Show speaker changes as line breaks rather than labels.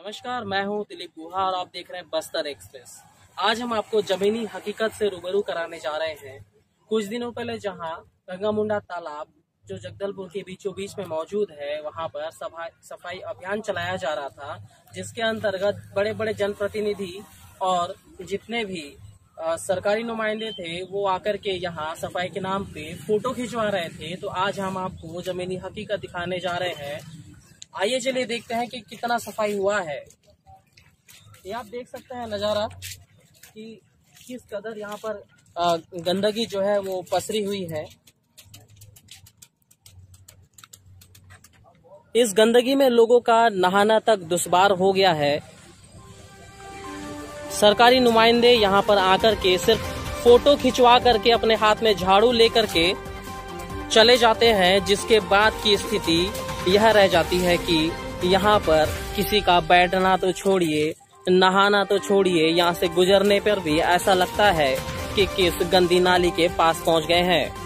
नमस्कार, मैं हूँ दिलीप गुहा और आप देख रहे हैं बस्तर एक्सप्रेस। आज हम आपको जमीनी हकीकत से रूबरू कराने जा रहे हैं। कुछ दिनों पहले जहाँ गंगा मुंडा तालाब, जो जगदलपुर के बीचों बीच में मौजूद है, वहाँ पर सफ़ाई अभियान चलाया जा रहा था, जिसके अंतर्गत बड़े बड़े जनप्रतिनिधि और जितने भी सरकारी नुमाइंदे थे, वो आकर के यहाँ सफ़ाई के नाम पे फ़ोटो खिंचवा रहे थे। तो आज हम आपको जमीनी हकीकत दिखाने जा रहे हैं। आइए चलिए देखते हैं कि कितना सफ़ाई हुआ है। ये आप देख सकते हैं नज़ारा कि किस कदर यहाँ पर गंदगी जो है वो पसरी हुई है। इस गंदगी में लोगों का नहाना तक दुश्वार हो गया है। सरकारी नुमाइंदे यहाँ पर आकर के सिर्फ़ फ़ोटो खिंचवा करके अपने हाथ में झाड़ू लेकर के चले जाते हैं, जिसके बाद की स्थिति यह रह जाती है कि यहाँ पर किसी का बैठना तो छोड़िए, नहाना तो छोड़िए, यहाँ से गुजरने पर भी ऐसा लगता है कि किस गंदी नाली के पास पहुँच गए हैं।